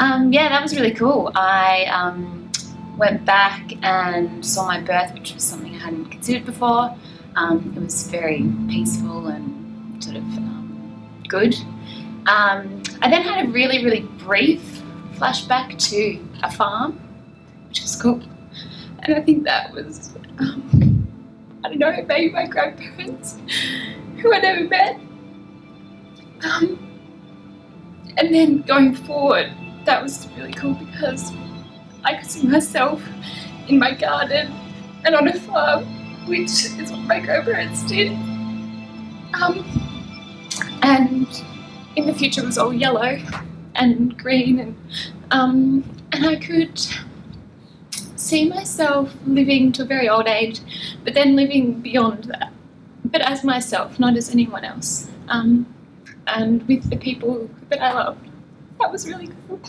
Um, yeah, that was really cool. I um, went back and saw my birth, which was something I hadn't considered before. Um, it was very peaceful and sort of um, good. Um, I then had a really, really brief flashback to a farm, which was cool. And I think that was, um, I don't know, maybe my grandparents, who I never met. And then going forward, that was really cool because I could see myself in my garden and on a farm, which is what my grandparents did. Um, and in the future it was all yellow and green and um, and I could see myself living to a very old age, but then living beyond that, but as myself, not as anyone else, um, and with the people that I love. That was really cool.